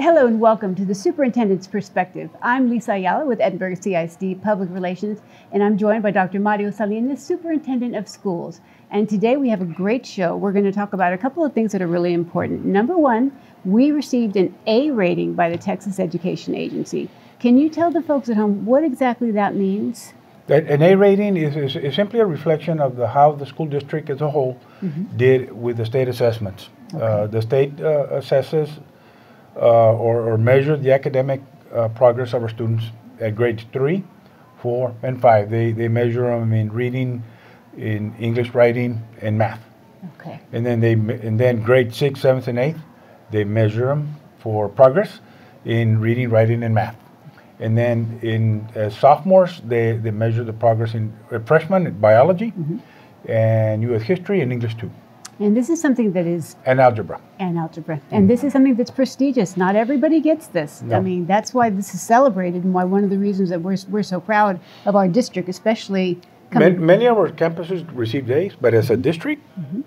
Hello and welcome to the Superintendent's Perspective. I'm Lisa Ayala with Edinburg CISD Public Relations, and I'm joined by Dr. Mario Salinas, Superintendent of Schools. And today we have a great show. We're going to talk about a couple of things that are really important. Number one, we received an A rating by the Texas Education Agency. Can you tell the folks at home what exactly that means? An A rating is, is, is, simply a reflection of the, how the school district as a whole mm-hmm. did with the state assessments. Okay. Uh, the state uh, assesses or, or measure the academic uh, progress of our students at grades three, four, and five. They, they measure them in reading, in English writing, and math. Okay. And then they and then grade six, seventh, and eighth, they measure them for progress in reading, writing, and math. And then in uh, sophomores, they, they measure the progress in uh, freshmen in biology, mm-hmm. and U.S. history, and English too. And this is something that is. And algebra. And algebra. And this is something that's prestigious. Not everybody gets this. No. I mean, that's why this is celebrated and why one of the reasons that we're, we're so proud of our district, especially. Many, many of our campuses received A's, but as a district, mm-hmm.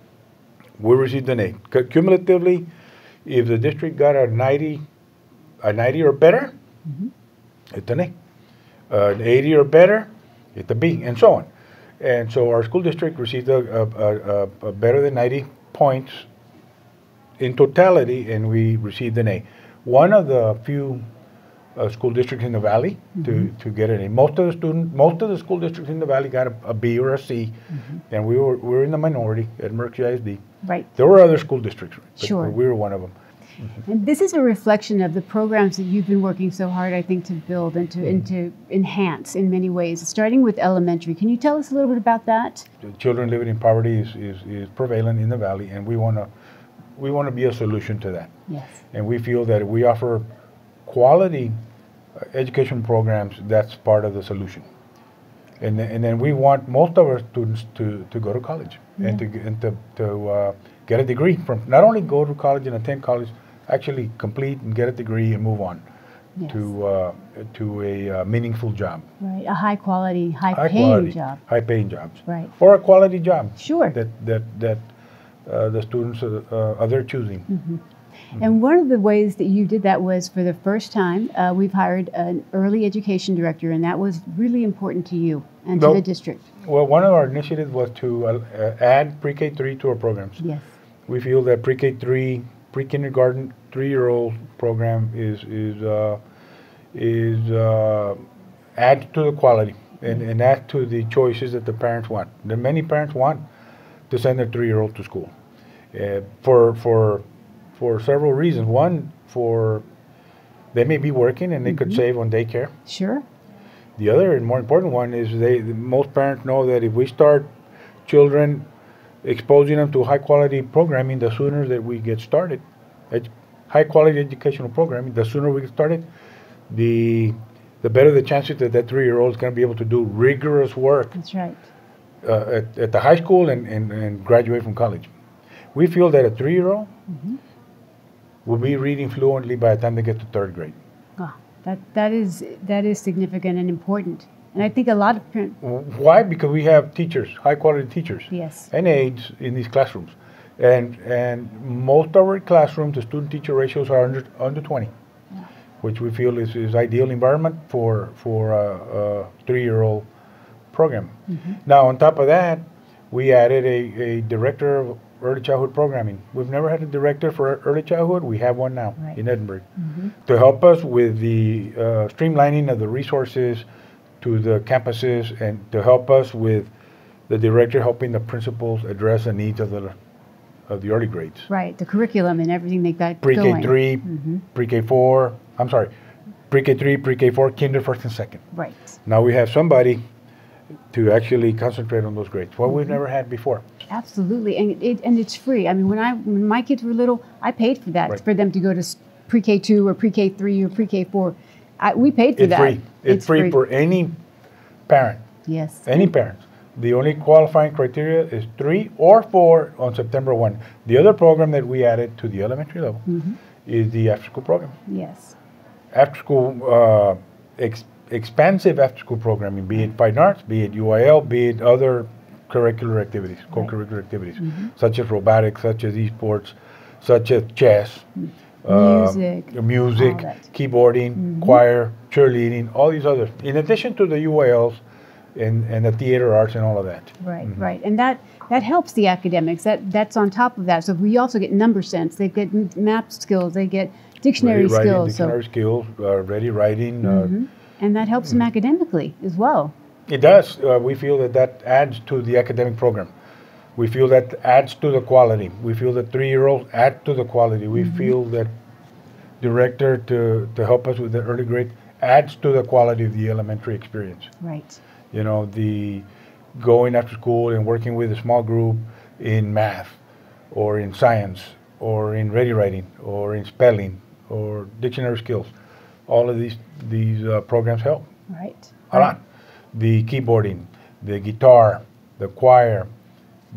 we received an A. C- cumulatively, if the district got a 90, a 90 or better, mm-hmm. it's an A. Uh, an 80 or better, it's a B, and so on. And so our school district received a, a, a, a better than 90 points in totality, and we received an A. One of the few uh, school districts in the valley mm-hmm. to, to get an A. Most of the student, most of the school districts in the valley got a, a B or a C, mm-hmm. and we were we were in the minority at Mercy ISD. Right. There were other school districts, but, sure. we were one of them. Mm-hmm. And this is a reflection of the programs that you've been working so hard, I think, to build and to, mm-hmm. and to enhance in many ways, starting with elementary. Can you tell us a little bit about that? The children living in poverty is, is, is prevalent in the valley, and we want to we want to be a solution to that. Yes. And we feel that if we offer quality uh, education programs, that's part of the solution. And, and then we want most of our students to, to go to college yeah. and to, and to, to uh, get a degree from not only go to college and attend college, actually complete and get a degree and move on yes. to uh, to a uh, meaningful job. Right, a high quality, high, high paying quality, job. High paying jobs. Right. Or a quality job. Sure. That that that uh, the students are, uh, are their choosing. Mm-hmm. Mm-hmm. And one of the ways that you did that was for the first time, uh, we've hired an early education director, and that was really important to you and to the district. Well, one of our initiatives was to uh, add pre K 3 to our programs. Yes. We feel that pre K 3 pre-kindergarten three-year-old program is is uh, is uh, add to the quality and, and add to the choices that the parents want. The many parents want to send their three-year-old to school uh, for for for several reasons. One, for they may be working and they mm-hmm. could save on daycare. Sure. The other and more important one is they most parents know that if we start children exposing them to high quality programming, the sooner that we get started, high quality educational programming, the sooner we get started, the the better the chances that that three year old is going to be able to do rigorous work. That's right. Uh, at, at the high school and, and, and graduate from college. We feel that a three year old mm-hmm. will be reading fluently by the time they get to third grade. Oh, that, that, is, that is significant and important. And I think a lot of parents. Why? Because we have teachers, high quality teachers, yes, and aides in these classrooms, and and most of our classrooms, the student teacher ratios are under under 20, yeah. which we feel is, is ideal environment for for a, a three year old program. Mm-hmm. Now, on top of that, we added a, a director of early childhood programming. We've never had a director for early childhood. We have one now right. in Edinburg mm-hmm. to help us with the uh, streamlining of the resources to the campuses and to help us with the director helping the principals address the needs of the of the early grades. Right, the curriculum and everything they got pre-K going. 3 mm-hmm. pre-K four. I'm sorry, pre-K three, pre-K four, kinder first and second. Right. Now we have somebody to actually concentrate on those grades. What mm-hmm. we've never had before. Absolutely, and it, and it's free. I mean, when I when my kids were little, I paid for that right. for them to go to pre-K two or pre-K three or pre-K four. I, we paid for it's that. Free. It's, it's free. free for any parent. Yes. Any parent. The only qualifying criteria is three or four on September 1. The other program that we added to the elementary level mm-hmm. is the after school program. Yes. After school, uh, ex- expansive after school programming, be it fine arts, be it UIL, be it other curricular activities, co curricular activities, mm-hmm. such as robotics, such as esports, such as chess. Mm-hmm Music, music, all that. Mm-hmm. keyboarding, choir, cheerleading, all these others. In addition to the UILs and, and the theater arts and all of that. Right, Mm-hmm. right, and that that helps the academics. That that's on top of that. So we also get number sense. They get map skills. They get dictionary ready writing, skills. dictionary skills, uh, ready writing. Uh, and that helps them Mm-hmm. academically as well. It does. Uh, we feel that that adds to the academic program. We feel that adds to the quality. We feel that three-year-olds add to the quality. We feel that director to, to help us with the early grade adds to the quality of the elementary experience. Right. You know, the going after school and working with a small group in math or in science or in ready writing or in spelling or dictionary skills. All of these, these uh, programs help Right. a lot. The keyboarding, the guitar, the choir,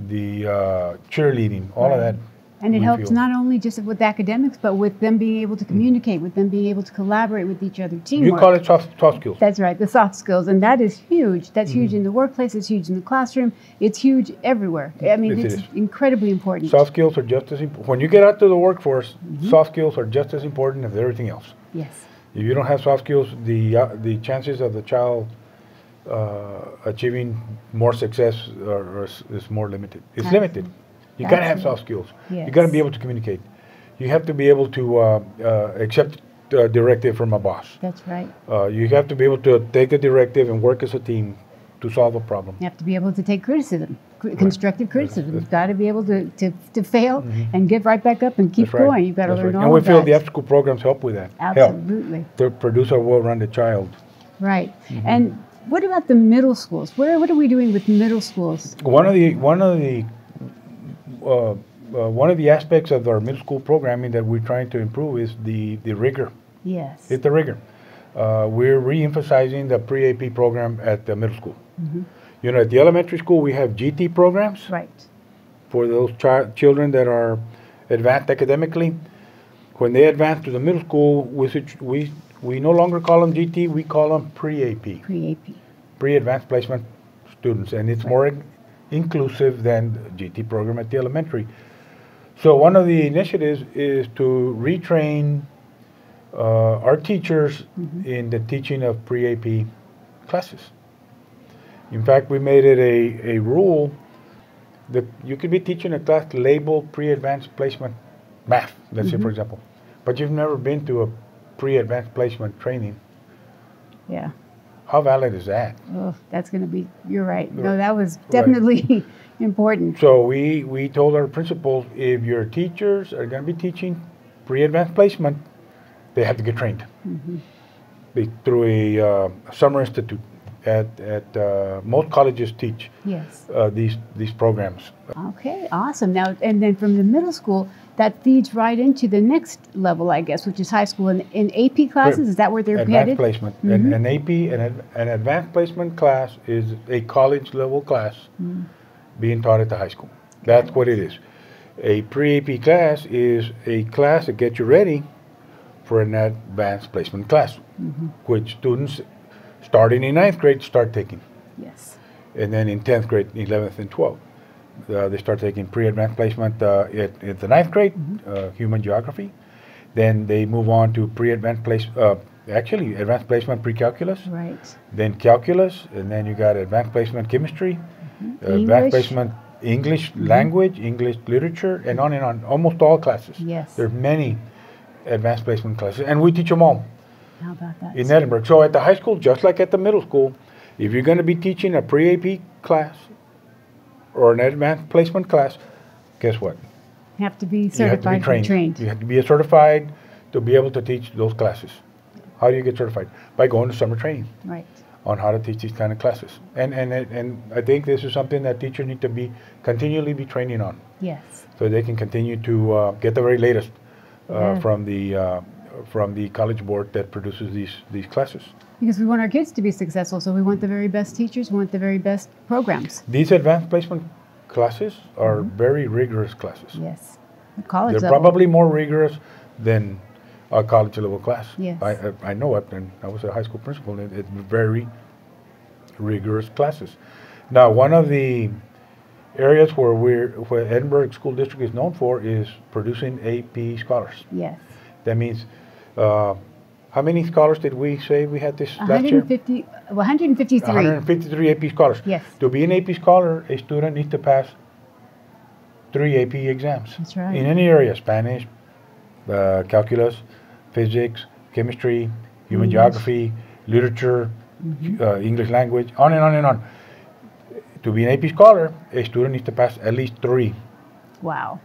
the uh, cheerleading, all of that. And it helps feel. not only just with academics, but with them being able to communicate, with them being able to collaborate with each other, teamwork. You call it soft, soft skills. That's right, the soft skills, and that is huge. That's huge Mm-hmm. in the workplace. It's huge in the classroom. It's huge everywhere. I mean, it it's is. incredibly important. Soft skills are just as important. When you get out to the workforce, Mm-hmm. soft skills are just as important as everything else. yes. If you don't have soft skills, the uh, the chances of the child achieving more success is- more limited. It's limited. You gotta have soft skills. You gotta be able to communicate. You have to be able to uh, uh, accept a directive from a boss. That's right. Uh, you have to be able to take a directive and work as a team to solve a problem. You have to be able to take criticism, cr- constructive criticism. You've got to be able to, to, to fail and get right back up and keep Mm-hmm. Right. going. You've got to learn right. all And we feel that. the after-school programs help with that. Absolutely. Help to produce a well-rounded child. Right. Mm-hmm. And what about the middle schools? What, what are we doing with middle schools? One of the one of the uh, uh, one of the aspects of our middle school programming that we're trying to improve is the the rigor. Yes. It's the rigor. Uh, we're re-emphasizing the pre-AP program at the middle school. You know, at the elementary school we have GT programs right. for those chi- children that are advanced academically. When they advance to the middle school, we we we no longer call them GT. We call them pre-AP. Pre-AP. pre-advanced placement students, and it's more in- inclusive than the GT program at the elementary. So one of the initiatives is to retrain uh, our teachers in the teaching of pre-AP classes. In fact, we made it a, a rule that you could be teaching a class labeled pre-advanced placement math, let's say for example, but you've never been to a pre-advanced placement training. Yeah. How valid is that? Oh, that's going to be, you're right. No, that was definitely important. So we, we told our principals, if your teachers are going to be teaching pre-advanced placement, they have to get trained Be- through a uh, summer institute. At, at uh, most colleges teach Yes. uh, these these programs. Okay, awesome. Now, and then from the middle school, that feeds right into the next level, I guess, which is high school. And in AP classes, is that where they're advanced headed? placement. An, an AP, an, an advanced placement class is a college level class being taught at the high school. That's what it is. A pre-AP class is a class that gets you ready for an advanced placement class, which students starting in ninth grade start taking. Yes. And then in 10th grade, 11th, and 12th, uh, they start taking pre-advanced placement uh, at, at the ninth grade, uh, human geography. Then they move on to pre-advanced place, uh, actually advanced placement pre-calculus, Right. then calculus, and then you got advanced placement chemistry, uh, English. advanced placement English language, English literature, and on and on. Almost all classes. Yes. There are many advanced placement classes, and we teach them all How about that? in Edinburg. So at the high school, just like at the middle school, if you're going to be teaching a pre-AP class or an advanced placement class, guess what? have to be certified You have to be trained. trained. You have to be a certified to be able to teach those classes. How do you get certified? By going to summer training Right. on how to teach these kind of classes. And and and I think this is something that teachers need to be continually be training on, Yes. so they can continue to uh, get the very latest uh, Yeah. from the uh, from the college board that produces these these classes. Because we want our kids to be successful, so we want the very best teachers, we want the very best programs. These advanced placement classes are Mm-hmm. very rigorous classes. Yes. At college They're level. probably more rigorous than a college level class. Yes. I, I, I know it, and I was a high school principal, and it's very rigorous classes. Now, one of the areas where we're, where Edinburg School District is known for is producing AP scholars. Yes. That means, how many scholars did we say we had this last year? 153. 153 AP scholars. Yes. To be an AP scholar, a student needs to pass three AP exams. That's right. In any area, Spanish, uh, calculus, physics, chemistry, human English. geography, literature, Mm-hmm. uh, English language, on and on and on. To be an AP scholar, a student needs to pass at least three Wow.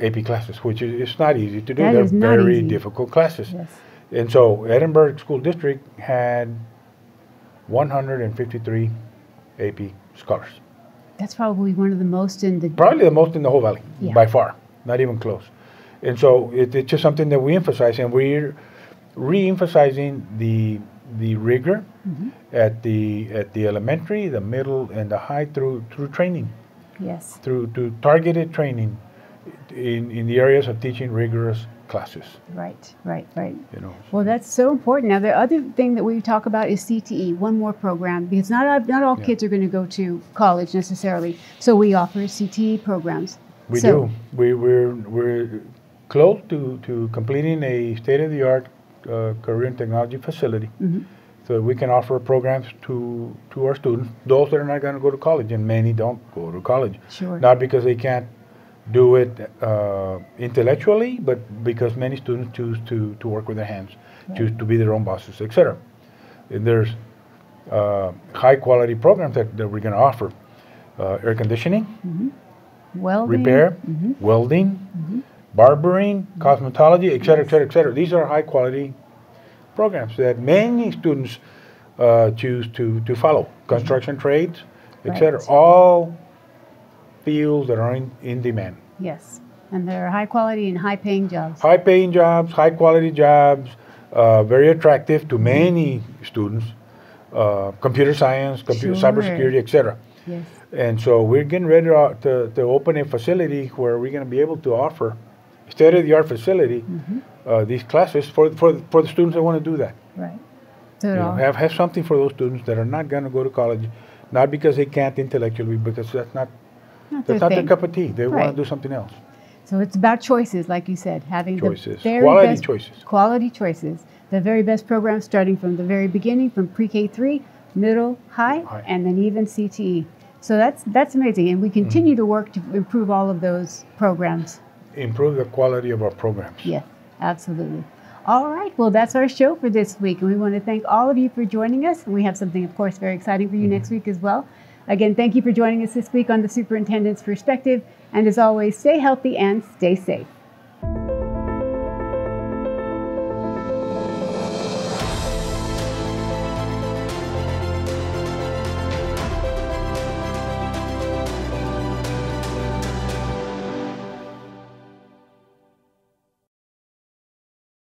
AP classes, which is it's not easy to do. That They're very easy. difficult classes. Yes. And so Edinburg School District had 153 AP scholars. That's probably one of the most in the. Probably the most in the whole valley, Yeah. by far, not even close. And so it, it's just something that we emphasize, and we're re-emphasizing the the rigor Mm-hmm. at the at the elementary, the middle, and the high through through training, Yes. through to targeted training in in the areas of teaching rigorous classes. Right, right, right. You know, Well, that's so important. Now, the other thing that we talk about is CTE, one more program, because not all- not all Yeah. kids are going to go to college necessarily. So we offer CTE programs. we So- do. We we're we're close to to completing a state of the art uh, career and technology facility. Mhm. So we can offer programs to, to our students, those that are not going to go to college, and many don't go to college. Sure. Not because they can't do it uh, intellectually, but because many students choose to, to work with their hands, choose to be their own bosses, etc. And there's uh, high quality programs that, that we're going to offer uh, air conditioning, Welding. repair, welding, barbering, cosmetology, et cetera, etc. cetera, et. These are high quality programs that many students uh, choose to, to follow. Construction trades, etc. Right. All fields that are in, in demand. Yes. And they're high quality and high paying jobs. High paying jobs, high quality jobs, uh, very attractive to many students. Uh, computer science, computer Sure. cybersecurity, et cetera. Yes. And so we're getting ready to, to, open a facility where we're going to be able to offer state-of-the-art facility uh, these classes for, for, for the students that want to do that. Right. So You know, have, have something for those students that are not going to go to college, not because they can't intellectually, because that's not, not that's not their cup of tea. They Right. want to do something else. So it's about choices, like you said, having Choices. the very Quality best choices. quality choices, the very best programs starting from the very beginning, from pre-K three, middle, high, High. and then even CTE. So that's that's amazing, and we Mm-hmm. continue to work to improve all of those programs. Improve the quality of our programs. Yes, absolutely. All right, well, that's our show for this week, and we want to thank all of you for joining us. And we have something, of course, very exciting for you Mm-hmm. next week as well. Again, thank you for joining us this week on the Superintendent's Perspective. And as always, stay healthy and stay safe.